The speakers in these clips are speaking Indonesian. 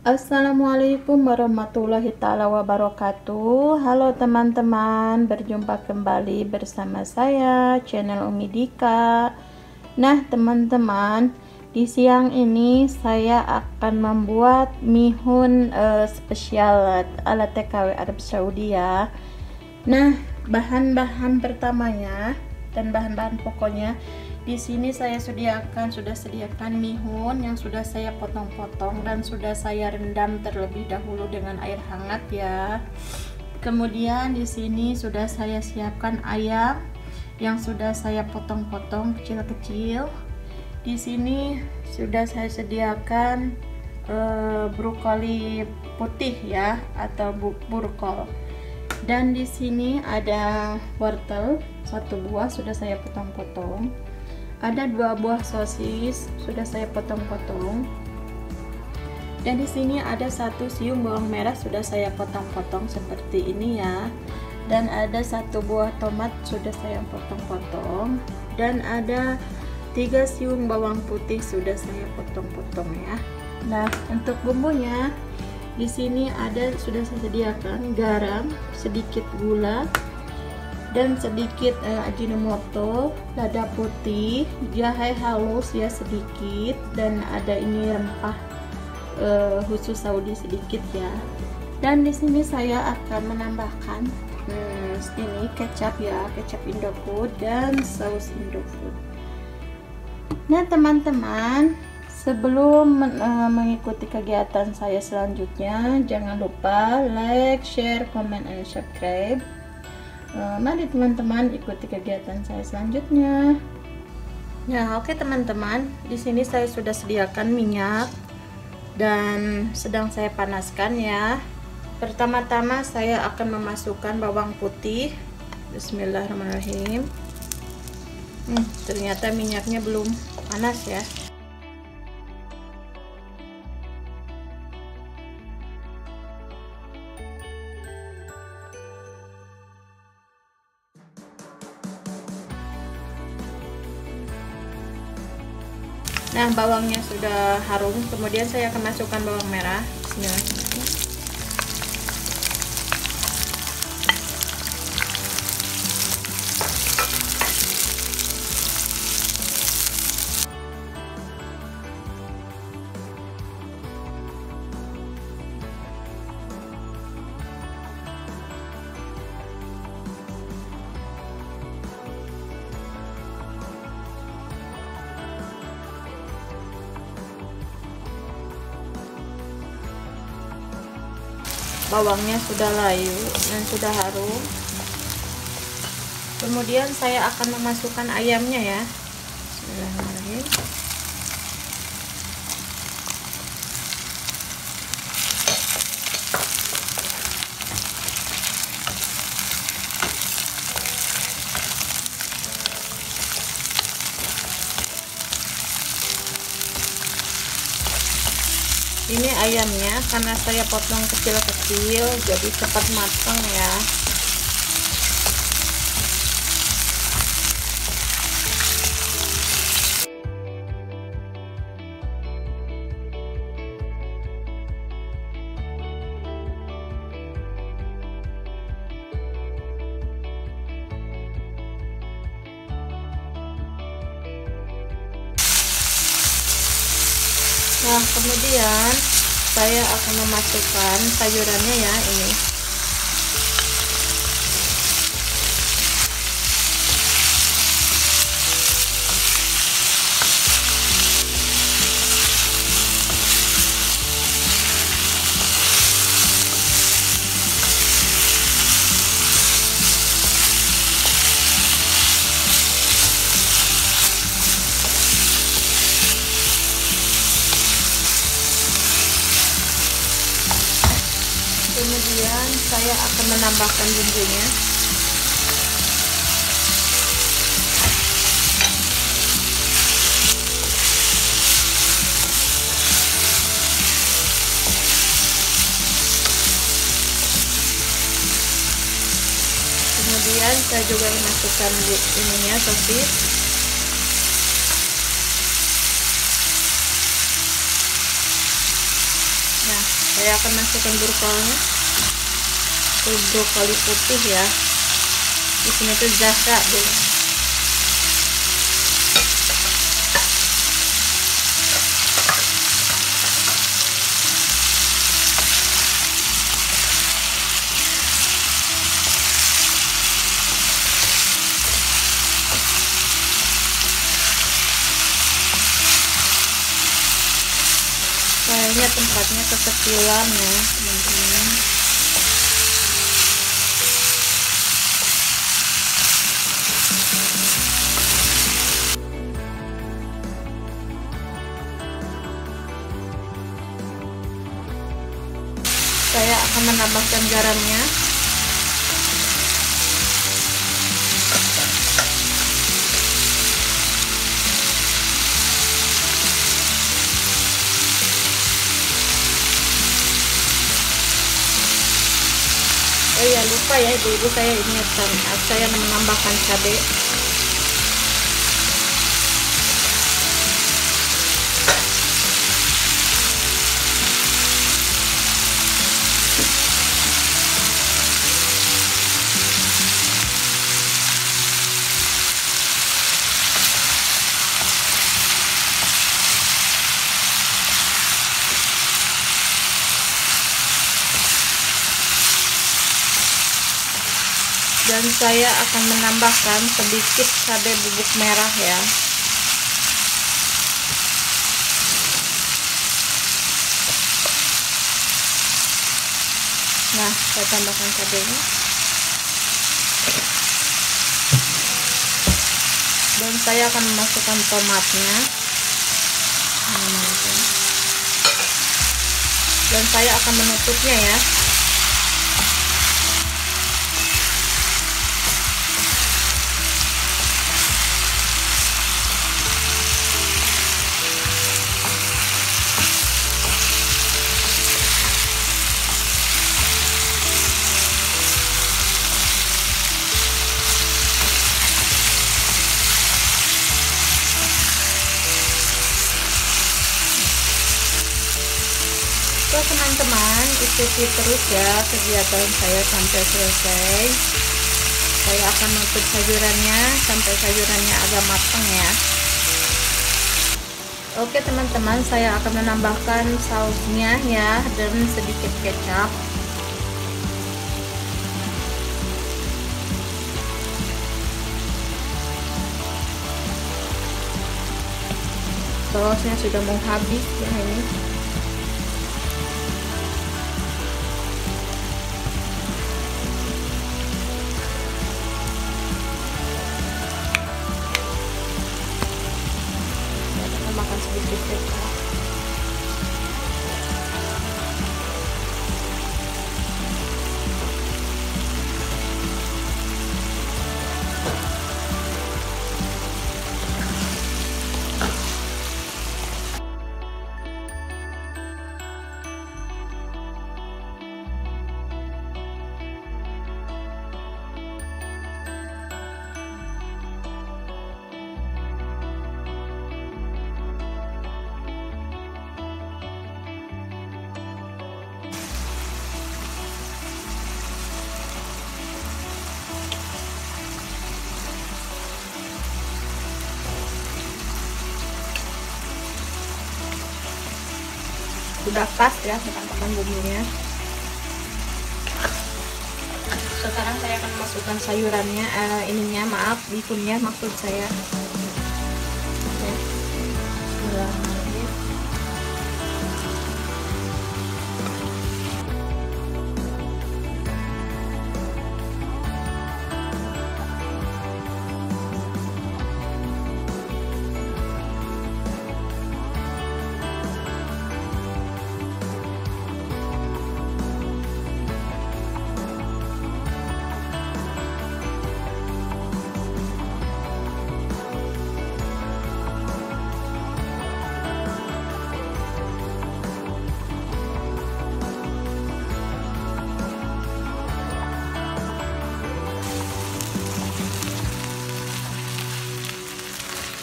Assalamualaikum warahmatullahi taala wabarakatuh. Halo teman-teman Berjumpa kembali bersama saya Channel Umi Dika. Nah teman-teman Di siang ini saya akan membuat mihun uh, spesial ala TKW Arab Saudi ya. Nah bahan-bahan pertamanya Dan bahan-bahan pokoknya di sini saya sediakan sudah sediakan mihun yang sudah saya potong-potong dan sudah saya rendam terlebih dahulu dengan air hangat ya. Kemudian di sini sudah saya siapkan ayam yang sudah saya potong-potong kecil-kecil. Di sini sudah saya sediakan uh, brokoli putih ya atau burkol. Dan di sini ada wortel satu buah sudah saya potong-potong ada dua buah sosis sudah saya potong-potong. Dan di sini ada satu siung bawang merah sudah saya potong-potong seperti ini ya. Dan ada satu buah tomat sudah saya potong-potong. Dan ada tiga siung bawang putih sudah saya potong-potong ya. Nah untuk bumbunya di sini ada sudah saya sediakan garam sedikit gula dan sedikit uh, ajinomoto, lada putih, jahe halus ya sedikit dan ada ini rempah uh, khusus Saudi sedikit ya. Dan di sini saya akan menambahkan hmm, ini kecap ya, kecap Indofood dan saus Indofood. Nah teman-teman, sebelum uh, mengikuti kegiatan saya selanjutnya, jangan lupa like, share, comment, and subscribe mari teman-teman ikuti kegiatan saya selanjutnya. Ya oke okay, teman-teman. Di sini saya sudah sediakan minyak dan sedang saya panaskan ya. Pertama-tama saya akan memasukkan bawang putih. Bismillahirrahmanirrahim. Hmm, ternyata minyaknya belum panas ya Nah, bawangnya sudah harum, kemudian saya akan masukkan bawang merah. Bismillahirrahmanirrahim. Bawangnya sudah layu dan sudah harum. Kemudian saya akan memasukkan ayamnya ya Bismillahirrahmanirrahim ini ayamnya karena saya potong kecil-kecil jadi cepat matang ya. Nah, kemudian saya akan memasukkan sayurannya ya ini. Kemudian saya akan menambahkan bumbunya. Kemudian saya juga memasukkan ininya sosis. Nah, saya akan masukkan brokolinya itu brokoli putih ya. Di sini tuh zahra dulu kayaknya tempatnya kekecilan ya akan menambahkan garamnya. Oh ya lupa ya ibu-ibu saya ingatkan saya menambahkan cabai dan saya akan menambahkan sedikit cabai bubuk merah ya. Nah saya tambahkan cabainya. Dan saya akan memasukkan tomatnya. Dan saya akan menutupnya ya teman-teman ikuti terus ya kegiatan saya sampai selesai. Saya akan menutup sayurannya sampai sayurannya agak matang ya. Oke teman-teman saya akan menambahkan sausnya ya dan sedikit kecap. Sausnya sudah mau habis ya ini sudah pas ya teman-teman bumbunya. Sekarang saya akan masukkan sayurannya uh, ininya maaf bikunnya maksud saya. Ya.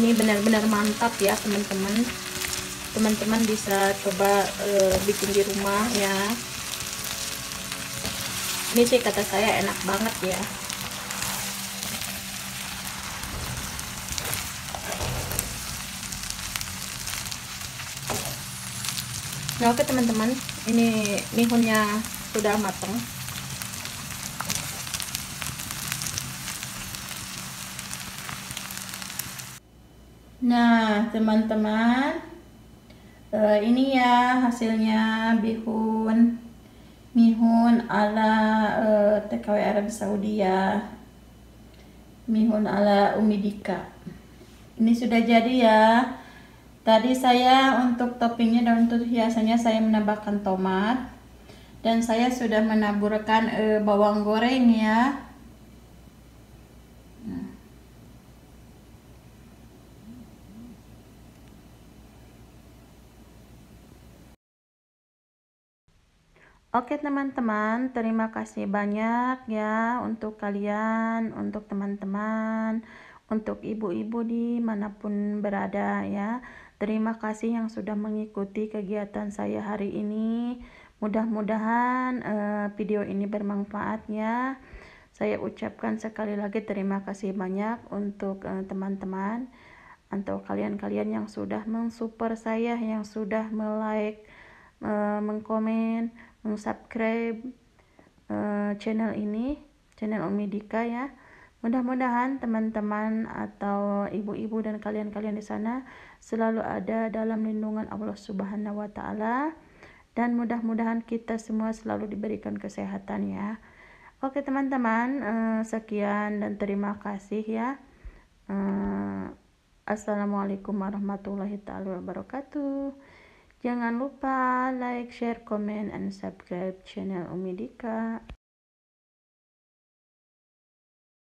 Ini benar-benar mantap ya teman-teman. Teman-teman bisa coba uh, bikin di rumah ya. Ini sih kata saya enak banget ya. Nah, oke teman-teman, ini mihunnya sudah matang. Nah, teman-teman, uh, ini ya hasilnya bihun mihun ala uh, eh, TKW Arab Saudi ya. Mihun ala Umidika. Ini sudah jadi ya. Tadi saya untuk toppingnya dan untuk hiasannya saya menambahkan tomat dan saya sudah menaburkan e, bawang goreng ya. Oke teman-teman, terima kasih banyak ya untuk kalian, untuk teman-teman, untuk ibu-ibu di mana pun berada ya. Terima kasih yang sudah mengikuti kegiatan saya hari ini. Mudah-mudahan uh, video ini bermanfaat ya. Saya ucapkan sekali lagi terima kasih banyak untuk eh, teman-teman uh, atau kalian-kalian yang sudah mensupport saya, yang sudah melike, uh, mengkomen, mengsubscribe uh, channel ini, channel Umi Dika ya. Mudah-mudahan teman-teman atau ibu-ibu dan kalian-kalian di sana selalu ada dalam lindungan Allah Subhanahu wa taala dan mudah-mudahan kita semua selalu diberikan kesehatan ya. Oke teman-teman, eh, sekian dan terima kasih ya. Eh, Assalamualaikum warahmatullahi wabarakatuh. Jangan lupa like, share, comment, and subscribe channel Umi Dika.